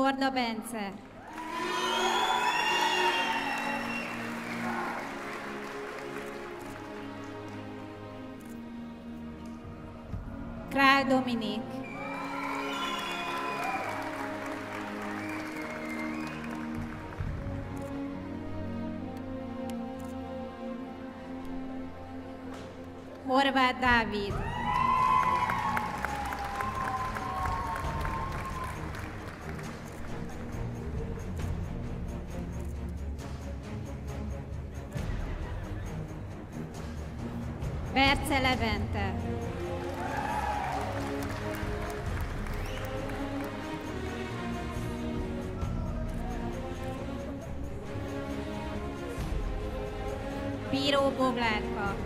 Torda Bence. Král Dominik. Horváth Dávid. Berce Levente. Bíró Boglárka.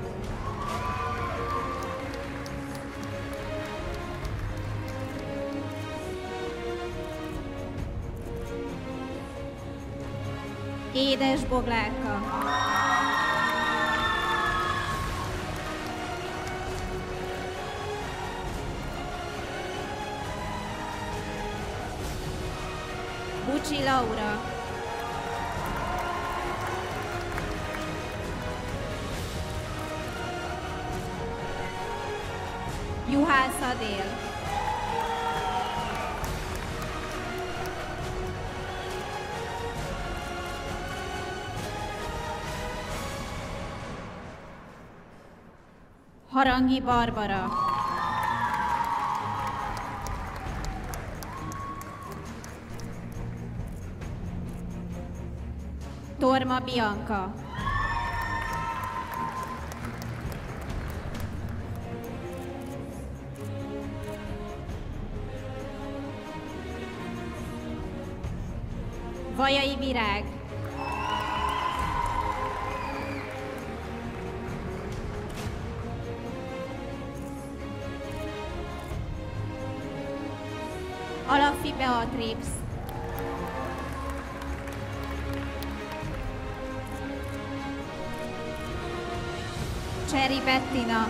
Édes Boglárka. Bucsi Laura. Juhász Adél. Harangi Barbara. Torma Bianca. Vajai Virág. Alafi Beatrix. cioè ripettino